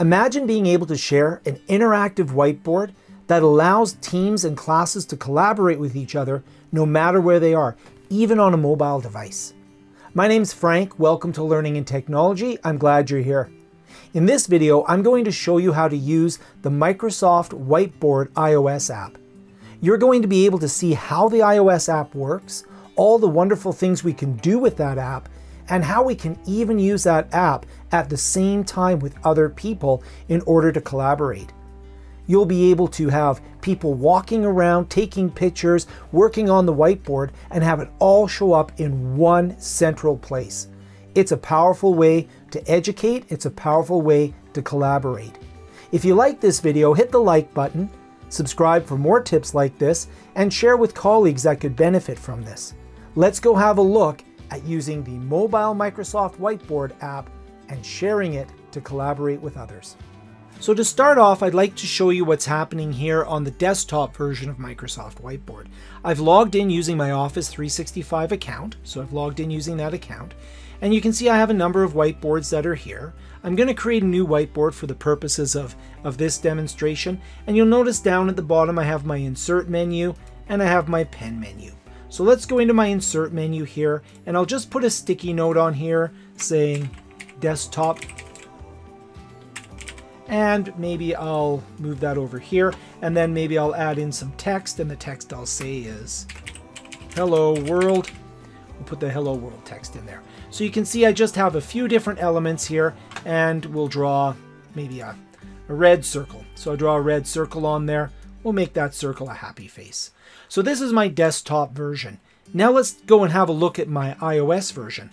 Imagine being able to share an interactive whiteboard that allows teams and classes to collaborate with each other no matter where they are, even on a mobile device. My name's Frank, welcome to Learning and Technology, I'm glad you're here. In this video, I'm going to show you how to use the Microsoft Whiteboard iOS app. You're going to be able to see how the iOS app works, all the wonderful things we can do with that app, and how we can even use that app at the same time with other people in order to collaborate. You'll be able to have people walking around, taking pictures, working on the whiteboard, and have it all show up in one central place. It's a powerful way to educate, it's a powerful way to collaborate. If you like this video, hit the like button, subscribe for more tips like this, and share with colleagues that could benefit from this. Let's go have a look at using the mobile Microsoft Whiteboard app and sharing it to collaborate with others. So to start off, I'd like to show you what's happening here on the desktop version of Microsoft Whiteboard. I've logged in using my Office 365 account, so I've logged in using that account, and you can see I have a number of whiteboards that are here. I'm going to create a new whiteboard for the purposes of, of this demonstration, and you'll notice down at the bottom I have my Insert menu, and I have my Pen menu. So let's go into my insert menu here and I'll just put a sticky note on here saying desktop. And maybe I'll move that over here and then maybe I'll add in some text and the text I'll say is hello world. We'll put the hello world text in there. So you can see I just have a few different elements here and we'll draw maybe a, a red circle. So I draw a red circle on there. We'll make that circle a happy face so this is my desktop version. Now let's go and have a look at my iOS version.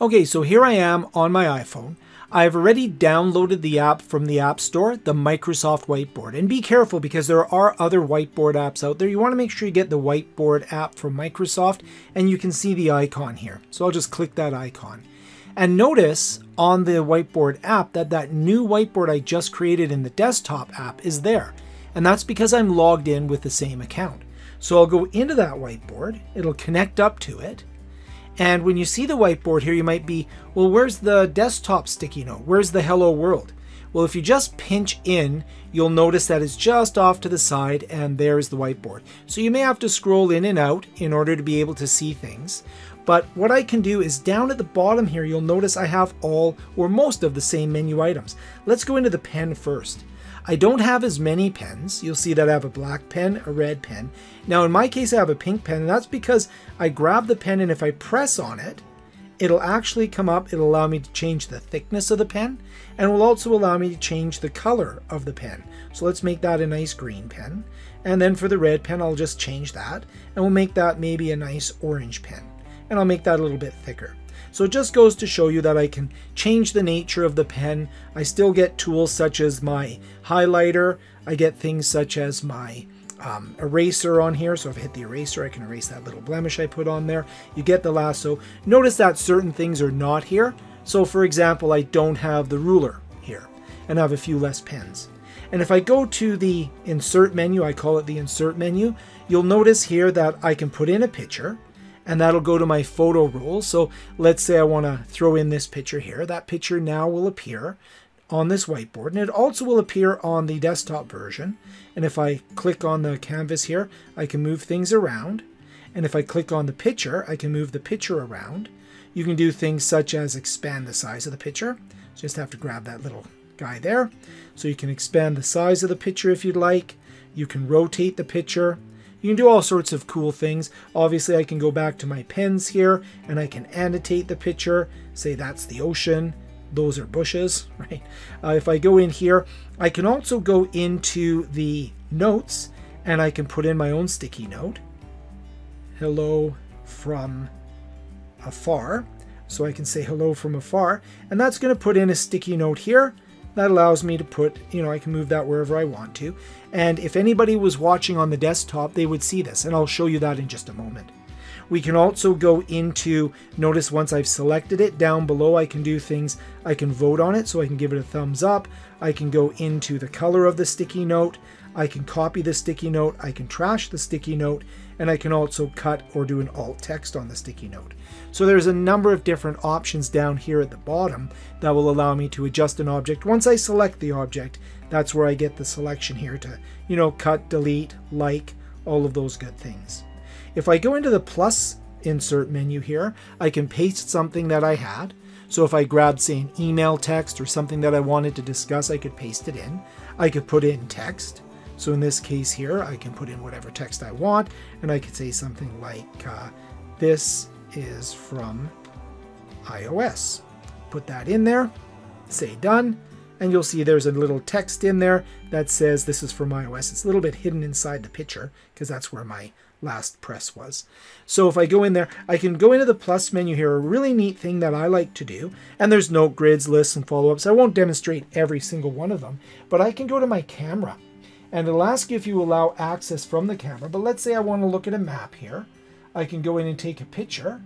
Okay, so here I am on my iPhone. I've already downloaded the app from the App Store, the Microsoft Whiteboard. And be careful because there are other whiteboard apps out there. You want to make sure you get the Whiteboard app from Microsoft and you can see the icon here. So I'll just click that icon. And notice on the Whiteboard app that that new whiteboard I just created in the desktop app is there. And that's because I'm logged in with the same account. So I'll go into that whiteboard, it'll connect up to it, and when you see the whiteboard here, you might be, well, where's the desktop sticky note? Where's the hello world? Well, if you just pinch in, you'll notice that it's just off to the side and there's the whiteboard. So you may have to scroll in and out in order to be able to see things. But what I can do is down at the bottom here, you'll notice I have all or most of the same menu items. Let's go into the pen first. I don't have as many pens. You'll see that I have a black pen, a red pen. Now in my case I have a pink pen and that's because I grab the pen and if I press on it, it'll actually come up, it'll allow me to change the thickness of the pen and will also allow me to change the color of the pen. So let's make that a nice green pen. And then for the red pen, I'll just change that and we'll make that maybe a nice orange pen. And I'll make that a little bit thicker. So it just goes to show you that I can change the nature of the pen. I still get tools such as my highlighter. I get things such as my um, eraser on here. So if I hit the eraser, I can erase that little blemish I put on there. You get the lasso. Notice that certain things are not here. So for example, I don't have the ruler here and I have a few less pens. And if I go to the insert menu, I call it the insert menu, you'll notice here that I can put in a picture and that'll go to my photo roll. So let's say I want to throw in this picture here. That picture now will appear on this whiteboard and it also will appear on the desktop version. And if I click on the canvas here, I can move things around. And if I click on the picture, I can move the picture around. You can do things such as expand the size of the picture. Just have to grab that little guy there. So you can expand the size of the picture if you'd like. You can rotate the picture. You can do all sorts of cool things. Obviously, I can go back to my pens here and I can annotate the picture, say that's the ocean, those are bushes, right? Uh, if I go in here, I can also go into the notes and I can put in my own sticky note. Hello from afar. So I can say hello from afar. And that's going to put in a sticky note here that allows me to put, you know, I can move that wherever I want to. And if anybody was watching on the desktop, they would see this, and I'll show you that in just a moment. We can also go into, notice once I've selected it, down below I can do things, I can vote on it, so I can give it a thumbs up. I can go into the color of the sticky note. I can copy the sticky note, I can trash the sticky note, and I can also cut or do an alt text on the sticky note. So there's a number of different options down here at the bottom that will allow me to adjust an object. Once I select the object, that's where I get the selection here to, you know, cut, delete, like, all of those good things. If I go into the plus insert menu here, I can paste something that I had. So if I grabbed, say, an email text or something that I wanted to discuss, I could paste it in. I could put in text. So in this case here, I can put in whatever text I want, and I could say something like, uh, this is from iOS. Put that in there, say done, and you'll see there's a little text in there that says this is from iOS. It's a little bit hidden inside the picture because that's where my last press was. So if I go in there, I can go into the plus menu here, a really neat thing that I like to do, and there's note grids, lists, and follow-ups. I won't demonstrate every single one of them, but I can go to my camera, and it'll ask you if you allow access from the camera, but let's say I want to look at a map here. I can go in and take a picture,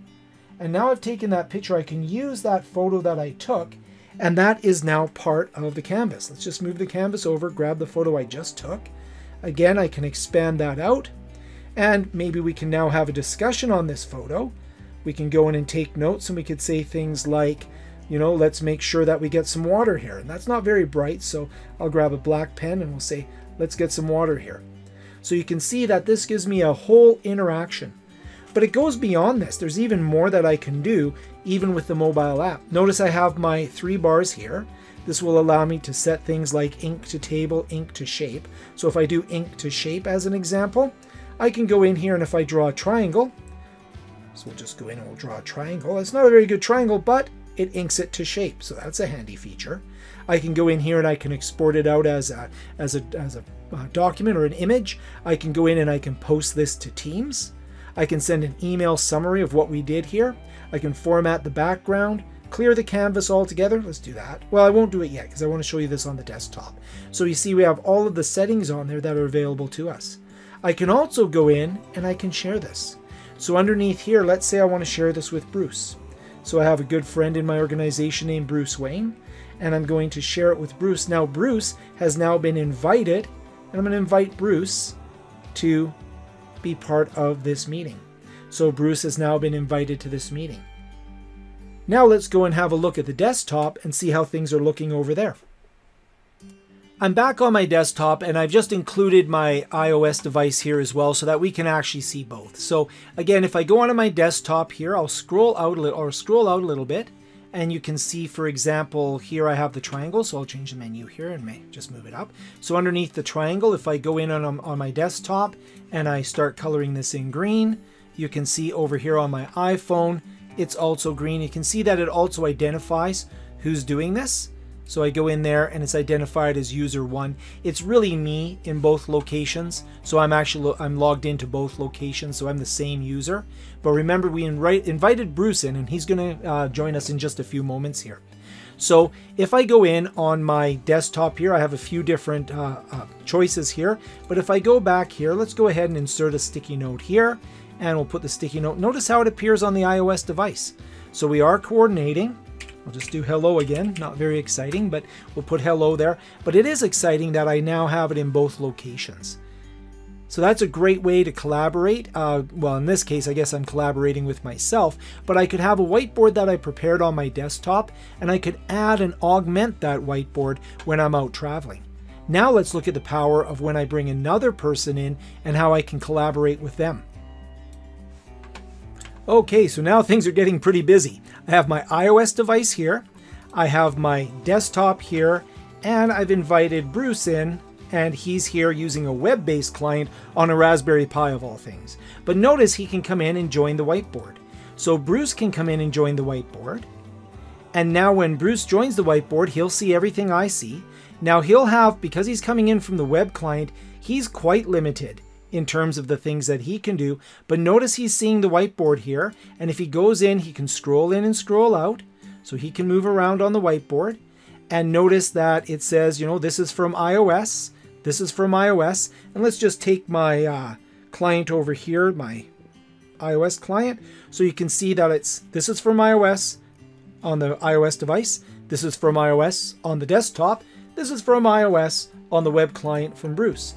and now I've taken that picture, I can use that photo that I took and that is now part of the canvas. Let's just move the canvas over, grab the photo I just took. Again, I can expand that out and maybe we can now have a discussion on this photo. We can go in and take notes and we could say things like, you know, let's make sure that we get some water here. And that's not very bright, so I'll grab a black pen and we'll say, let's get some water here. So you can see that this gives me a whole interaction. But it goes beyond this. There's even more that I can do even with the mobile app. Notice I have my three bars here. This will allow me to set things like ink to table, ink to shape. So if I do ink to shape as an example, I can go in here and if I draw a triangle, so we'll just go in and we'll draw a triangle. It's not a very good triangle, but it inks it to shape, so that's a handy feature. I can go in here and I can export it out as a, as a, as a uh, document or an image. I can go in and I can post this to Teams. I can send an email summary of what we did here. I can format the background, clear the canvas altogether. Let's do that. Well, I won't do it yet because I want to show you this on the desktop. So you see we have all of the settings on there that are available to us. I can also go in and I can share this. So underneath here, let's say I want to share this with Bruce. So I have a good friend in my organization named Bruce Wayne, and I'm going to share it with Bruce. Now Bruce has now been invited, and I'm going to invite Bruce to be part of this meeting. So Bruce has now been invited to this meeting. Now let's go and have a look at the desktop and see how things are looking over there. I'm back on my desktop and I've just included my iOS device here as well so that we can actually see both. So again, if I go onto my desktop here, I'll scroll out a little or scroll out a little bit and you can see, for example, here I have the triangle, so I'll change the menu here and may just move it up. So underneath the triangle, if I go in on, um, on my desktop and I start coloring this in green, you can see over here on my iPhone, it's also green. You can see that it also identifies who's doing this. So I go in there and it's identified as user one. It's really me in both locations. So I'm actually I'm logged into both locations. So I'm the same user. But remember, we invite, invited Bruce in and he's going to uh, join us in just a few moments here. So if I go in on my desktop here, I have a few different uh, uh, choices here. But if I go back here, let's go ahead and insert a sticky note here. And we'll put the sticky note. Notice how it appears on the iOS device. So we are coordinating. I'll just do hello again. Not very exciting, but we'll put hello there. But it is exciting that I now have it in both locations. So that's a great way to collaborate. Uh, well, in this case, I guess I'm collaborating with myself, but I could have a whiteboard that I prepared on my desktop, and I could add and augment that whiteboard when I'm out traveling. Now let's look at the power of when I bring another person in and how I can collaborate with them. Okay, so now things are getting pretty busy. I have my iOS device here, I have my desktop here, and I've invited Bruce in, and he's here using a web-based client on a Raspberry Pi of all things. But notice he can come in and join the whiteboard. So Bruce can come in and join the whiteboard. And now when Bruce joins the whiteboard, he'll see everything I see. Now he'll have, because he's coming in from the web client, he's quite limited in terms of the things that he can do. But notice he's seeing the whiteboard here. And if he goes in, he can scroll in and scroll out. So he can move around on the whiteboard. And notice that it says, you know, this is from iOS. This is from iOS. And let's just take my uh, client over here, my iOS client. So you can see that it's this is from iOS on the iOS device. This is from iOS on the desktop. This is from iOS on the web client from Bruce.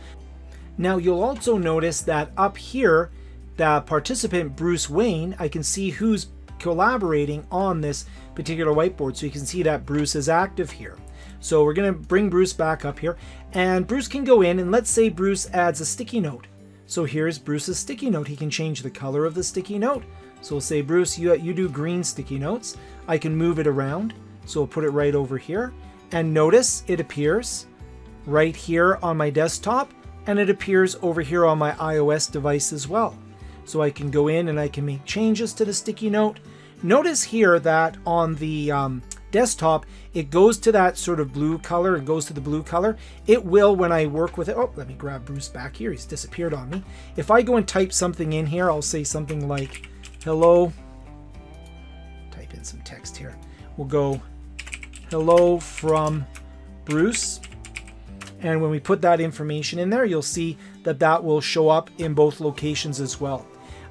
Now you'll also notice that up here, the participant Bruce Wayne, I can see who's collaborating on this particular whiteboard. So you can see that Bruce is active here. So we're going to bring Bruce back up here and Bruce can go in and let's say Bruce adds a sticky note. So here's Bruce's sticky note. He can change the color of the sticky note. So we'll say, Bruce, you, you do green sticky notes. I can move it around. So we'll put it right over here. And notice it appears right here on my desktop and it appears over here on my iOS device as well. So I can go in and I can make changes to the sticky note. Notice here that on the um, desktop, it goes to that sort of blue color. It goes to the blue color. It will when I work with it. Oh, let me grab Bruce back here. He's disappeared on me. If I go and type something in here, I'll say something like, hello. Type in some text here. We'll go, hello from Bruce. And when we put that information in there, you'll see that that will show up in both locations as well.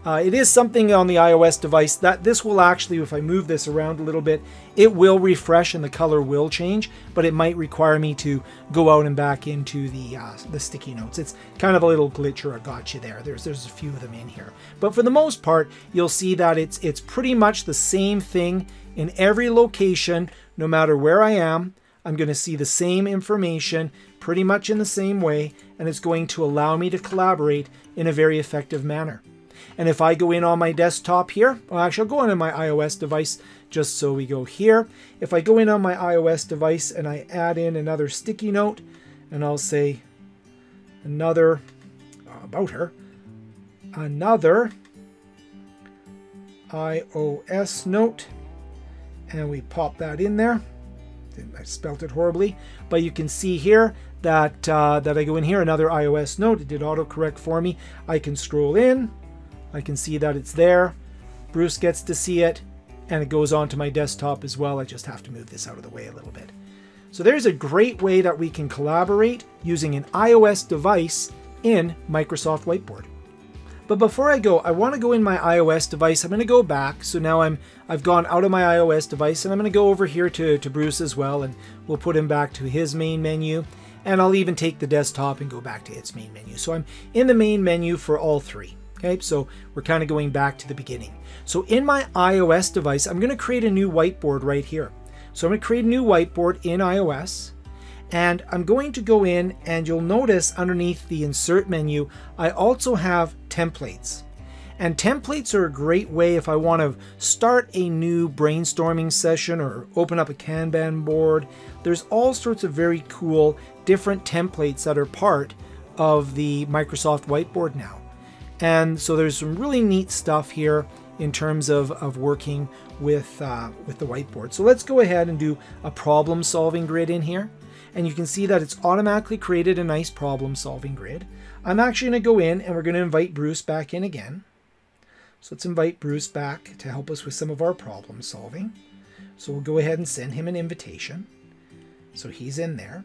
Uh, it is something on the iOS device that this will actually, if I move this around a little bit, it will refresh and the color will change, but it might require me to go out and back into the uh, the sticky notes. It's kind of a little glitch or a gotcha there. There's there's a few of them in here, but for the most part, you'll see that it's it's pretty much the same thing in every location, no matter where I am. I'm going to see the same information pretty much in the same way, and it's going to allow me to collaborate in a very effective manner. And if I go in on my desktop here, well, actually I'll go in on my iOS device just so we go here. If I go in on my iOS device and I add in another sticky note, and I'll say another uh, about her, another iOS note, and we pop that in there. I spelt it horribly, but you can see here that uh, that I go in here, another iOS note. It did autocorrect for me. I can scroll in, I can see that it's there. Bruce gets to see it, and it goes onto my desktop as well. I just have to move this out of the way a little bit. So there's a great way that we can collaborate using an iOS device in Microsoft Whiteboard. But before I go, I want to go in my iOS device. I'm going to go back. So now I'm I've gone out of my iOS device and I'm going to go over here to, to Bruce as well and we'll put him back to his main menu. And I'll even take the desktop and go back to its main menu. So I'm in the main menu for all three. Okay, so we're kind of going back to the beginning. So in my iOS device, I'm going to create a new whiteboard right here. So I'm going to create a new whiteboard in iOS. And I'm going to go in and you'll notice underneath the insert menu, I also have templates. And templates are a great way if I want to start a new brainstorming session or open up a Kanban board. There's all sorts of very cool different templates that are part of the Microsoft Whiteboard now. And so there's some really neat stuff here in terms of, of working with, uh, with the whiteboard. So let's go ahead and do a problem solving grid in here. And you can see that it's automatically created a nice problem solving grid. I'm actually going to go in and we're going to invite Bruce back in again. So let's invite Bruce back to help us with some of our problem solving. So we'll go ahead and send him an invitation. So he's in there.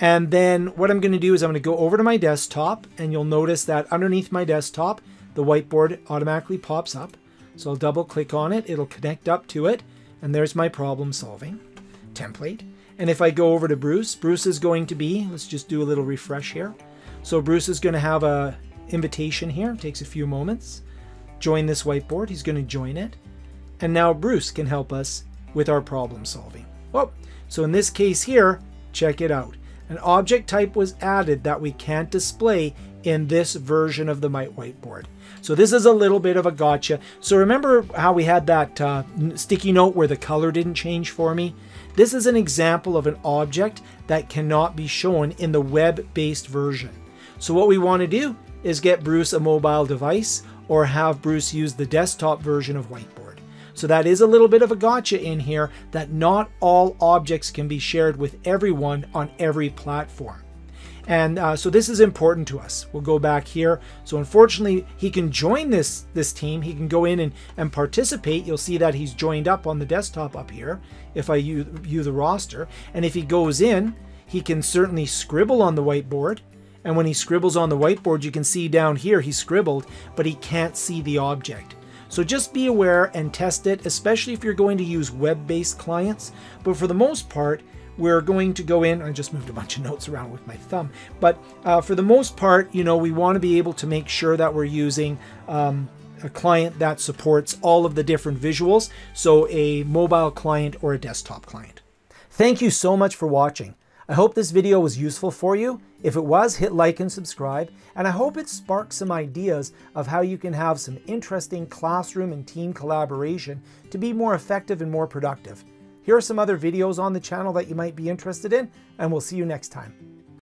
And then what I'm going to do is I'm going to go over to my desktop and you'll notice that underneath my desktop, the whiteboard automatically pops up. So I'll double click on it. It'll connect up to it. And there's my problem solving template. And if I go over to Bruce, Bruce is going to be, let's just do a little refresh here. So Bruce is going to have a invitation here. It takes a few moments. Join this whiteboard. He's going to join it. And now Bruce can help us with our problem solving. Oh, so in this case here, check it out an object type was added that we can't display in this version of the Might Whiteboard. So this is a little bit of a gotcha. So remember how we had that uh, sticky note where the color didn't change for me? This is an example of an object that cannot be shown in the web-based version. So what we want to do is get Bruce a mobile device or have Bruce use the desktop version of Whiteboard. So that is a little bit of a gotcha in here that not all objects can be shared with everyone on every platform. And uh, so this is important to us. We'll go back here. So unfortunately, he can join this, this team. He can go in and, and participate. You'll see that he's joined up on the desktop up here if I view, view the roster. And if he goes in, he can certainly scribble on the whiteboard And when he scribbles on the whiteboard, you can see down here he scribbled, but he can't see the object. So just be aware and test it, especially if you're going to use web-based clients. But for the most part, we're going to go in, I just moved a bunch of notes around with my thumb, but uh, for the most part, you know, we want to be able to make sure that we're using um, a client that supports all of the different visuals, so a mobile client or a desktop client. Thank you so much for watching. I hope this video was useful for you. If it was, hit like and subscribe, and I hope it sparks some ideas of how you can have some interesting classroom and team collaboration to be more effective and more productive. Here are some other videos on the channel that you might be interested in, and we'll see you next time.